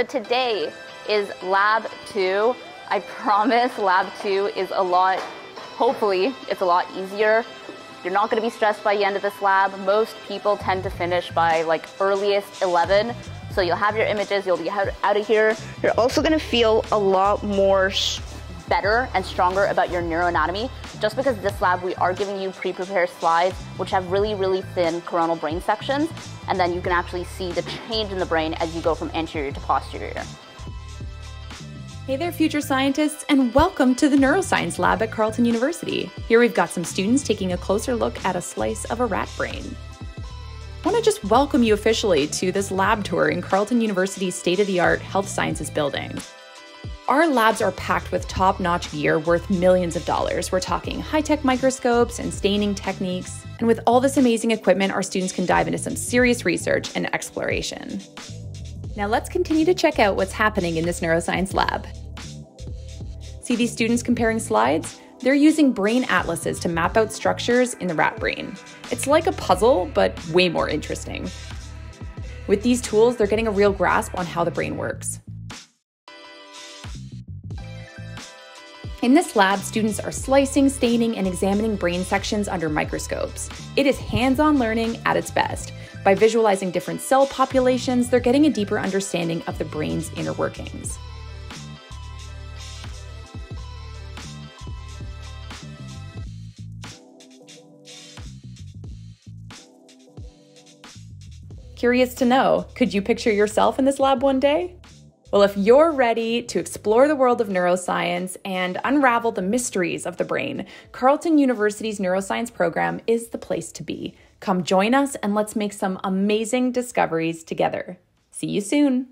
So today is lab two. I promise lab two is a lot, hopefully, it's a lot easier. You're not gonna be stressed by the end of this lab. Most people tend to finish by like earliest 11. So you'll have your images, you'll be out, of here. You're also gonna feel a lot more better and stronger about your neuroanatomy. Just because this lab, we are giving you pre-prepared slides, which have really, really thin coronal brain sections. And then you can actually see the change in the brain as you go from anterior to posterior. Hey there, future scientists, and welcome to the Neuroscience Lab at Carleton University. Here we've got some students taking a closer look at a slice of a rat brain. I want to just welcome you officially to this lab tour in Carleton University's state of the art health sciences building. Our labs are packed with top notch gear worth millions of dollars. We're talking high tech microscopes and staining techniques. And with all this amazing equipment, our students can dive into some serious research and exploration. Now let's continue to check out what's happening in this neuroscience lab. See these students comparing slides? They're using brain atlases to map out structures in the rat brain. It's like a puzzle, but way more interesting. With these tools, they're getting a real grasp on how the brain works. In this lab, students are slicing, staining, and examining brain sections under microscopes. It is hands on learning at its best. By visualizing different cell populations, they're getting a deeper understanding of the brain's inner workings. Curious to know, could you picture yourself in this lab one day? Well, if you're ready to explore the world of neuroscience and unravel the mysteries of the brain, Carleton University's neuroscience program is the place to be. Come join us and let's make some amazing discoveries together. See you soon.